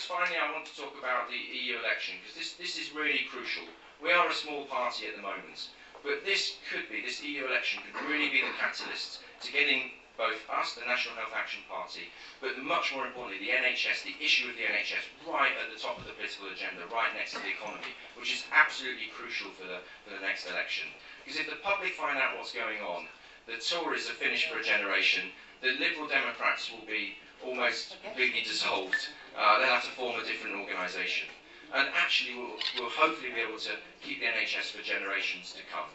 just finally, I want to talk about the EU election because this, this is really crucial. We are a small party at the moment, but this could be, this EU election could really be the catalyst to getting both us, the National Health Action Party, but much more importantly, the NHS, the issue of the NHS, right at the top of the political agenda, right next to the economy, which is absolutely crucial for the, for the next election. Because if the public find out what's going on, the Tories are finished for a generation, the Liberal Democrats will be almost completely dissolved. Uh, they'll have to form a different organisation. And actually, we'll, we'll hopefully be able to keep the NHS for generations to come.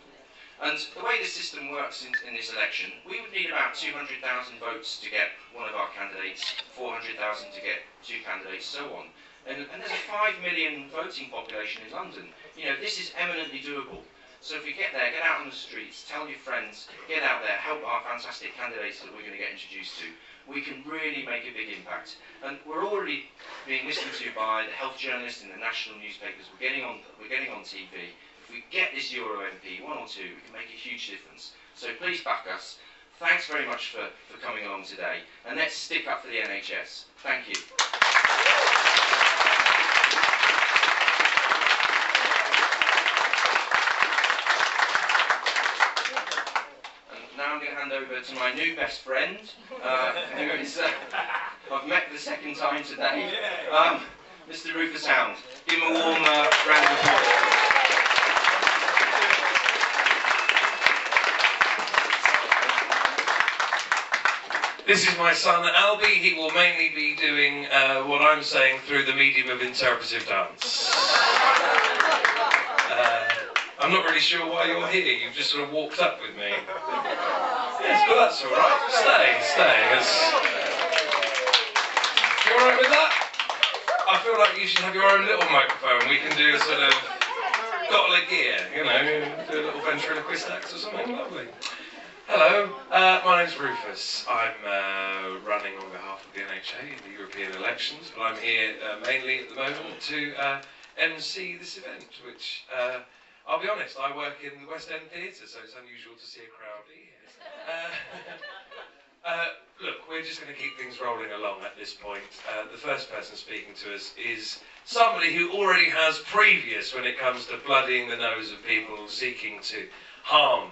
And the way the system works in, in this election, we would need about 200,000 votes to get one of our candidates, 400,000 to get two candidates, so on. And, and there's a 5 million voting population in London. You know, this is eminently doable. So if we get there, get out on the streets, tell your friends, get out there, help our fantastic candidates that we're going to get introduced to, we can really make a big impact. And we're already being listened to by the health journalists in the national newspapers. We're getting on, we're getting on TV If we get this Euro MP, one or two, it can make a huge difference. So please back us. Thanks very much for, for coming along today. And let's stick up for the NHS. Thank you. And now I'm going to hand over to my new best friend, uh, who is, uh, I've met the second time today, um, Mr. Rufus Hound. Give him a warm uh, round of applause. This is my son Albie. He will mainly be doing uh, what I'm saying through the medium of interpretive dance. Uh, I'm not really sure why you're here. You've just sort of walked up with me. Yes, but that's all right. Stay, stay. You all right with that? I feel like you should have your own little microphone. We can do a sort of got a gear, you know, do a little ventriloquist act or something. Lovely. Hello, uh, my name's Rufus. I'm uh, running on behalf of the NHA in the European elections, but I'm here uh, mainly at the moment to uh, MC this event, which, uh, I'll be honest, I work in the West End Theatre, so it's unusual to see a crowd here. Uh, look, we're just going to keep things rolling along at this point. the first person speaking to us is somebody who already has previous when it comes to bloodying the nose of people seeking to harm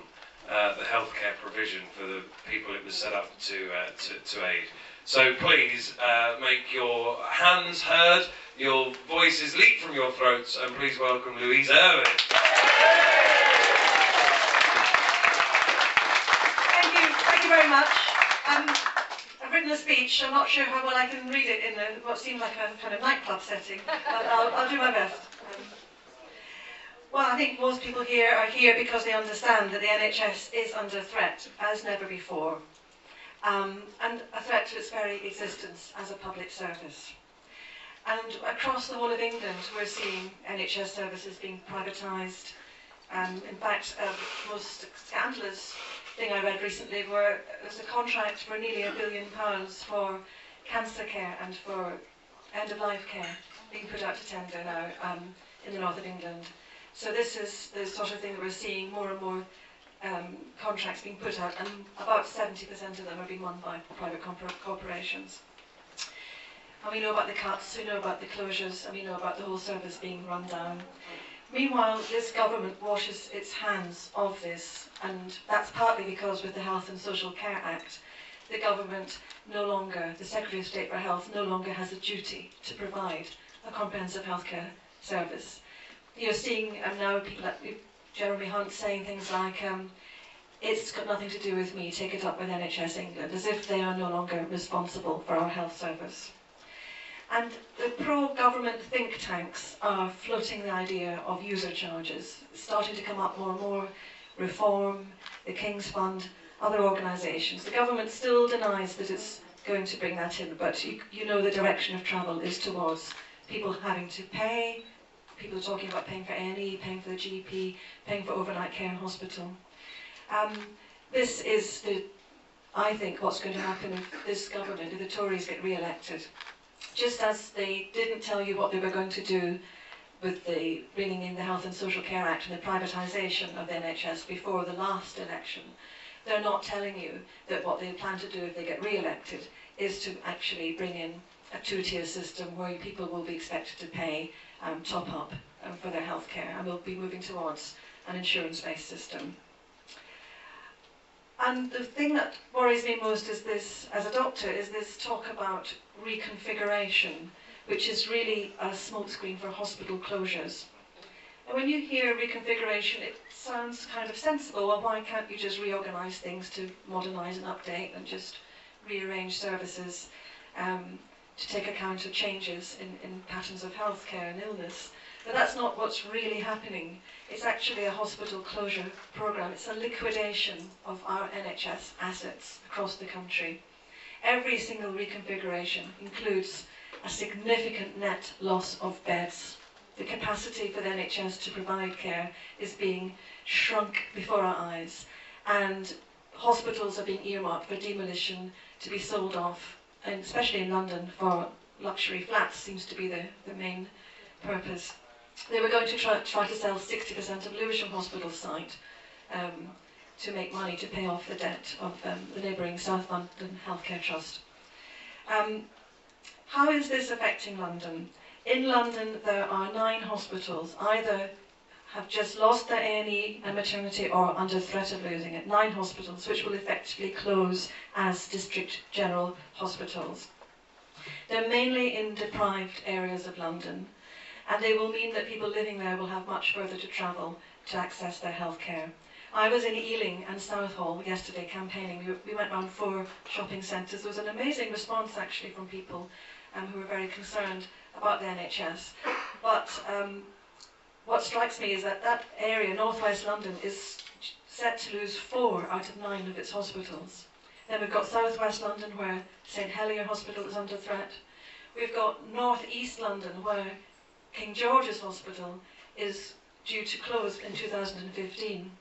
uh, the healthcare provision for the people it was set up to, uh, to, to, aid. So please uh, make your hands heard, your voices leap from your throats, and please welcome Louise Irvine. Thank you, thank you very much. Um, I've written a speech. I'm not sure how well I can read it in what seems like a kind of nightclub setting, but I'll, I'll do my best. Well, I think most people here are here because they understand that the NHS is under threat as never before, um, and a threat to its very existence as a public service. And across the whole of England, we're seeing NHS services being privatised. Um, in fact, the most scandalous thing I read recently were there's a contract for nearly a billion pounds for cancer care and for end-of-life care being put out to tender now um, in the north of England. So this is the sort of thing that we're seeing more and more um, contracts being put out, and about 70% of them are being won by private corporations. And we know about the cuts, we know about the closures, and we know about the whole service being run down. Meanwhile, this government washes its hands of this, and that's partly because with the Health and Social Care Act, the government no longer, the Secretary of State for Health, no longer has a duty to provide a comprehensive healthcare service you're seeing um, now people like Jeremy Hunt saying things like, um, it's got nothing to do with me, take it up with NHS England, as if they are no longer responsible for our health service. And the pro-government think tanks are floating the idea of user charges, starting to come up more and more, Reform, the King's Fund, other organisations. The government still denies that it's going to bring that in, but you, you know the direction of travel is towards people having to pay people talking about paying for A&E, paying for the GP, paying for overnight care in hospital. Um, this is, the, I think, what's going to happen if this government, if the Tories get re-elected. Just as they didn't tell you what they were going to do with the bringing in the Health and Social Care Act and the privatisation of the NHS before the last election, they're not telling you that what they plan to do if they get re-elected is to actually bring in a two-tier system where people will be expected to pay um, top up um, for their healthcare, and we'll be moving towards an insurance-based system. And the thing that worries me most is this, as a doctor, is this talk about reconfiguration, which is really a smokescreen for hospital closures. And when you hear reconfiguration, it sounds kind of sensible. Well, why can't you just reorganise things to modernise and update and just rearrange services um, to take account of changes in, in patterns of healthcare and illness? But that's not what's really happening. It's actually a hospital closure programme. It's a liquidation of our NHS assets across the country. Every single reconfiguration includes a significant net loss of beds the capacity for the NHS to provide care is being shrunk before our eyes, and hospitals are being earmarked for demolition to be sold off, and especially in London for luxury flats seems to be the, the main purpose. They were going to try, try to sell 60% of Lewisham Hospital site um, to make money to pay off the debt of um, the neighbouring South London Healthcare Trust. Um, how is this affecting London? In London, there are nine hospitals, either have just lost their A&E and maternity or are under threat of losing it. Nine hospitals, which will effectively close as district general hospitals. They're mainly in deprived areas of London, and they will mean that people living there will have much further to travel to access their health care. I was in Ealing and Southall yesterday campaigning. We, we went around four shopping centres. There was an amazing response actually from people um, who were very concerned about the NHS. But um, what strikes me is that that area, northwest London, is set to lose four out of nine of its hospitals. Then we've got southwest London, where St Helier Hospital is under threat. We've got northeast London, where King George's Hospital is due to close in 2015.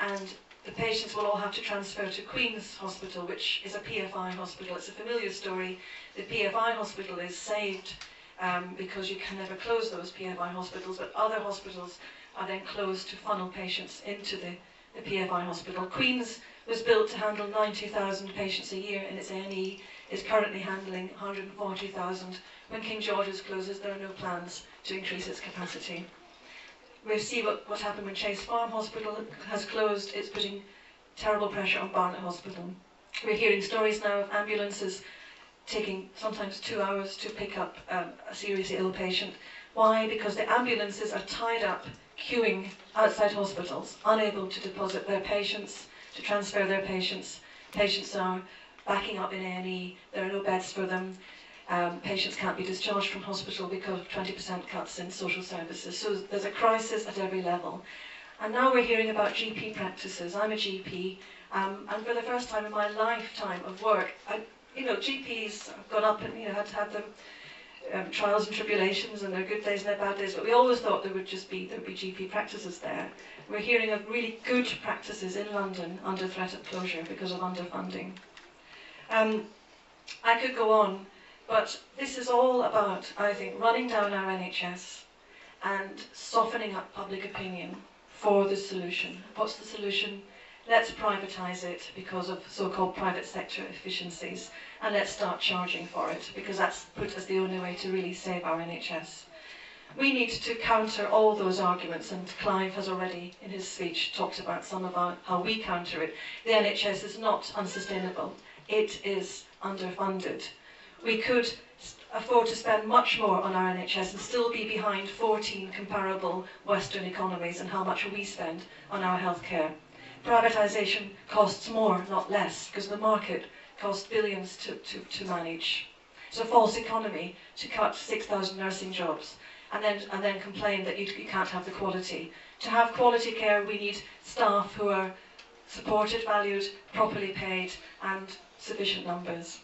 And the patients will all have to transfer to Queen's Hospital, which is a PFI hospital. It's a familiar story. The PFI hospital is saved um, because you can never close those PFI hospitals, but other hospitals are then closed to funnel patients into the, the PFI hospital. Queen's was built to handle 90,000 patients a year in its A&E, is currently handling 140,000. When King George's closes, there are no plans to increase its capacity. We see what, what happened when Chase Farm Hospital has closed. It's putting terrible pressure on Barnet Hospital. We're hearing stories now of ambulances taking sometimes two hours to pick up um, a seriously ill patient. Why? Because the ambulances are tied up, queuing outside hospitals, unable to deposit their patients, to transfer their patients. Patients are backing up in A&E, there are no beds for them. Um, patients can't be discharged from hospital because of 20% cuts in social services. So there's a crisis at every level. And now we're hearing about GP practices. I'm a GP, um, and for the first time in my lifetime of work, I, you know, GPs have gone up and, you know, had have them um, trials and tribulations and their good days and their bad days, but we always thought there would just be, there would be GP practices there. We're hearing of really good practices in London under threat of closure because of underfunding. Um, I could go on, but this is all about, I think, running down our NHS and softening up public opinion for the solution. What's the solution? Let's privatise it because of so-called private sector efficiencies, and let's start charging for it because that's put as the only way to really save our NHS. We need to counter all those arguments, and Clive has already, in his speech, talked about some of our, how we counter it. The NHS is not unsustainable. It is underfunded. We could afford to spend much more on our NHS and still be behind 14 comparable Western economies and how much we spend on our healthcare privatisation costs more, not less, because the market costs billions to, to, to manage. It's a false economy to cut 6,000 nursing jobs and then, and then complain that you, you can't have the quality. To have quality care, we need staff who are supported, valued, properly paid, and sufficient numbers.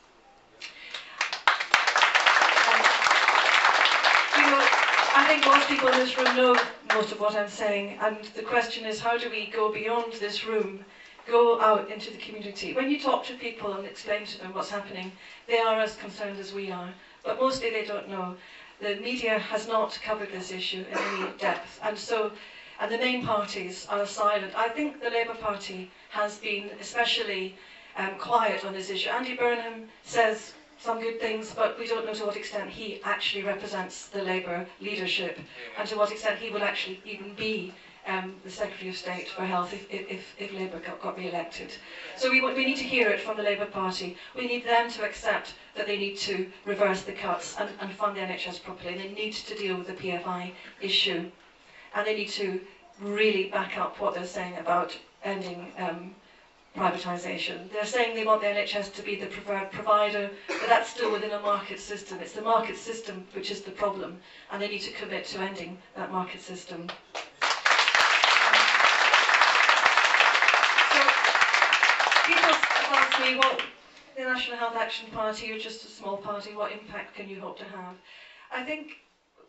I think most people in this room know most of what I'm saying, and the question is how do we go beyond this room, go out into the community? When you talk to people and explain to them what's happening, they are as concerned as we are, but mostly they don't know. The media has not covered this issue in any depth, and so and the main parties are silent. I think the Labour Party has been especially um, quiet on this issue. Andy Burnham says some good things, but we don't know to what extent he actually represents the Labour leadership and to what extent he will actually even be um, the Secretary of State for Health if, if, if Labour got, got re-elected. So we, we need to hear it from the Labour Party. We need them to accept that they need to reverse the cuts and, and fund the NHS properly. They need to deal with the PFI issue. And they need to really back up what they're saying about ending um, privatisation. They're saying they want the NHS to be the preferred provider, but that's still within a market system. It's the market system which is the problem, and they need to commit to ending that market system. people have asked me, the National Health Action Party, you're just a small party, what impact can you hope to have? I think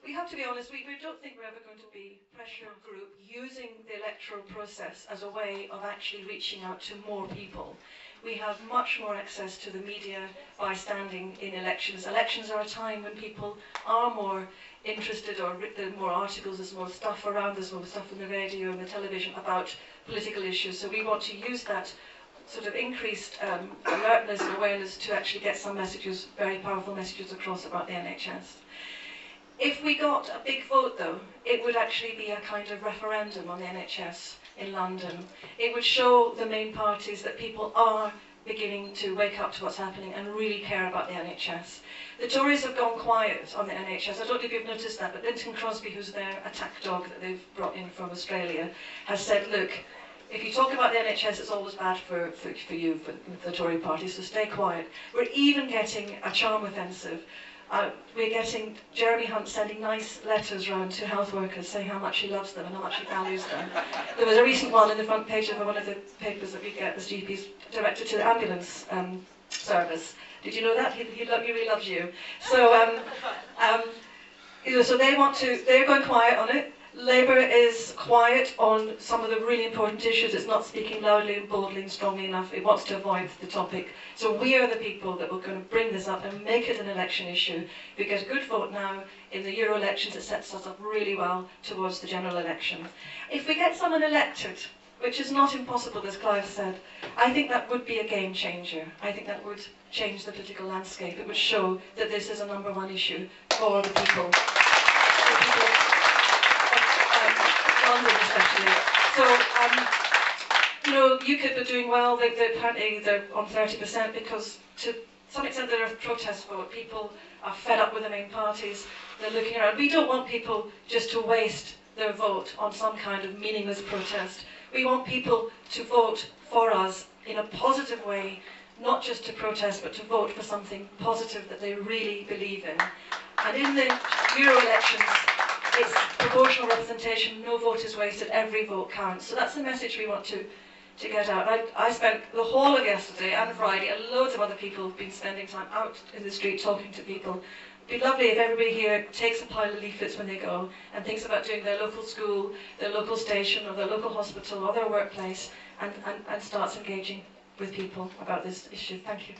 we have to be honest, we, we don't think we're ever going to be pressure group using the electoral process as a way of actually reaching out to more people. We have much more access to the media by standing in elections. Elections are a time when people are more interested or there's more articles, there's more stuff around, there's more stuff on the radio and the television about political issues. So we want to use that sort of increased um, alertness and awareness to actually get some messages, very powerful messages across about the NHS. If we got a big vote though, it would actually be a kind of referendum on the NHS in London. It would show the main parties that people are beginning to wake up to what's happening and really care about the NHS. The Tories have gone quiet on the NHS. I don't know if you've noticed that, but Lynton Crosby, who's their attack dog that they've brought in from Australia, has said, look, if you talk about the NHS, it's always bad for, for, for you, for the Tory party, so stay quiet. We're even getting a charm offensive. Uh, we're getting Jeremy Hunt sending nice letters around to health workers saying how much he loves them and how much he values them. There was a recent one in the front page of one of the papers that we get as GPs directed to the ambulance um, service. Did you know that? He, he, he really loves you. So, um, um, you know, so they want to, they're going quiet on it. Labour is quiet on some of the really important issues. It's not speaking loudly and boldly and strongly enough. It wants to avoid the topic. So we are the people that are going to bring this up and make it an election issue. A good vote now in the Euro elections, it sets us up really well towards the general election. If we get someone elected, which is not impossible, as Clive said, I think that would be a game changer. I think that would change the political landscape. It would show that this is a number one issue for the people. The people London especially. So, um, you know, UKIP are doing well. They, they apparently they're on 30% because to some extent they're a protest vote. People are fed up with the main parties. They're looking around. We don't want people just to waste their vote on some kind of meaningless protest. We want people to vote for us in a positive way, not just to protest, but to vote for something positive that they really believe in. And in the Euro elections, it's proportional representation, no vote is wasted, every vote counts. So that's the message we want to, to get out. I, I spent the whole of yesterday and Friday, and loads of other people have been spending time out in the street talking to people. It'd be lovely if everybody here takes a pile of leaflets when they go and thinks about doing their local school, their local station, or their local hospital, or their workplace, and, and, and starts engaging with people about this issue. Thank you.